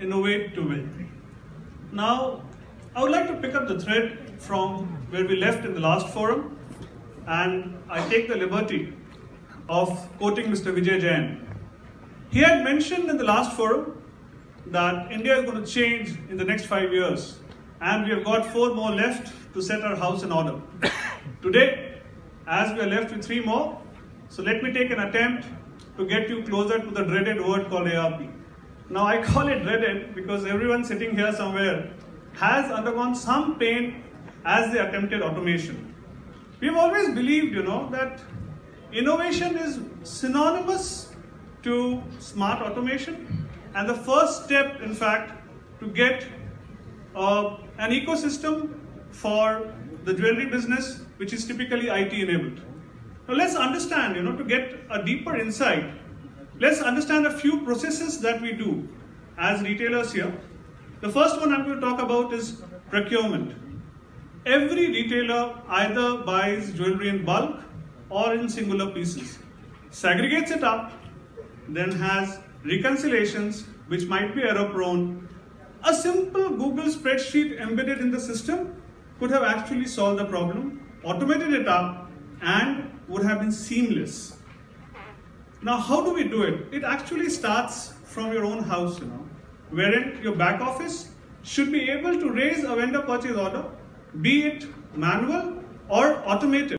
innovate to win. Now, I would like to pick up the thread from where we left in the last forum, and I take the liberty of quoting Mr. Vijay Jain. He had mentioned in the last forum that India is going to change in the next five years, and we have got four more left to set our house in order. Today, as we are left with three more, so let me take an attempt to get you closer to the dreaded word called ERP. Now I call it dreaded because everyone sitting here somewhere has undergone some pain as they attempted automation. We've always believed, you know, that innovation is synonymous to smart automation and the first step, in fact, to get uh, an ecosystem for the jewelry business, which is typically IT enabled. Now let's understand, you know, to get a deeper insight, let's understand a few processes that we do as retailers here. The first one I'm going to talk about is procurement. Every retailer either buys jewelry in bulk or in singular pieces, segregates it up, then has reconciliations which might be error prone. A simple Google spreadsheet embedded in the system could have actually solved the problem, automated it up, and would have been seamless. Now, how do we do it? It actually starts from your own house, you know, wherein your back office should be able to raise a vendor purchase order, be it manual or automated.